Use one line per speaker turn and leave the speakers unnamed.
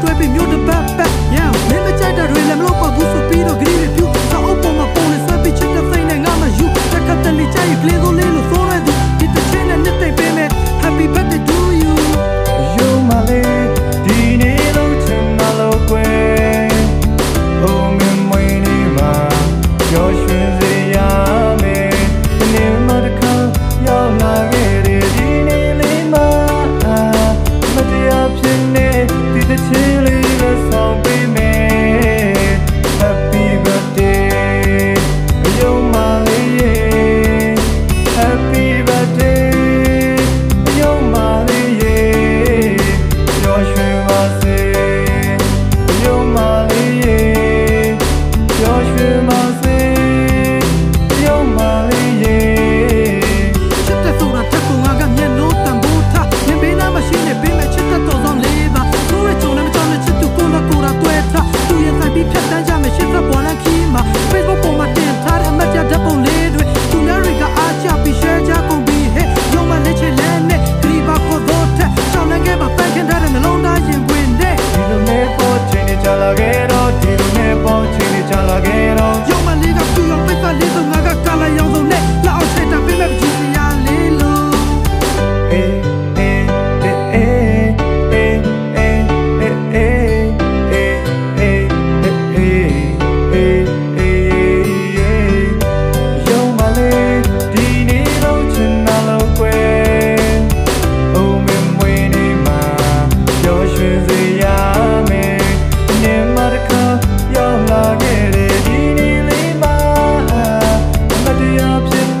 2008
liberty. up